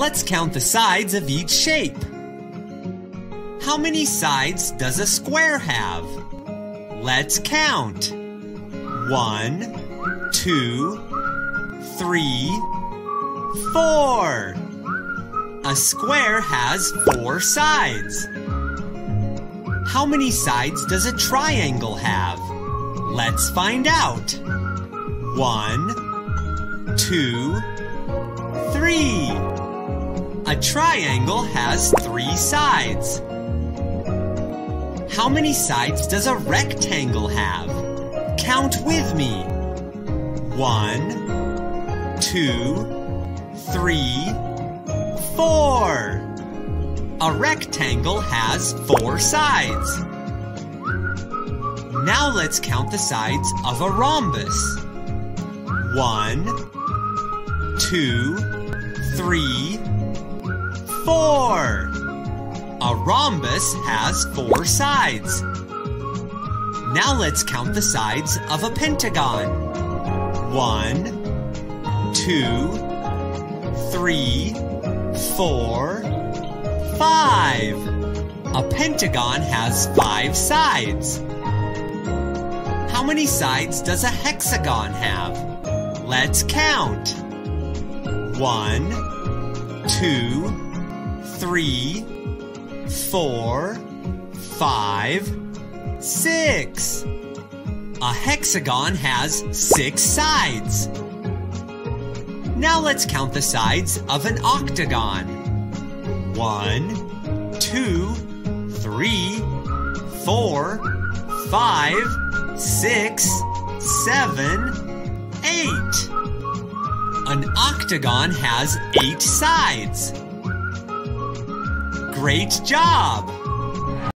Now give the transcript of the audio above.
Let's count the sides of each shape. How many sides does a square have? Let's count. One, two, three, four. A square has four sides. How many sides does a triangle have? Let's find out. One, two, three. A triangle has three sides. How many sides does a rectangle have? Count with me. One, two, three, four. A rectangle has four sides. Now let's count the sides of a rhombus. One, two, three, four. A rhombus has four sides. Now let's count the sides of a pentagon. One, two, three, four, five. A pentagon has five sides. How many sides does a hexagon have? Let's count. One, two, three, four, five, six. A hexagon has six sides. Now let's count the sides of an octagon. One, two, three, four, five, six, seven, eight. An octagon has eight sides. Great job!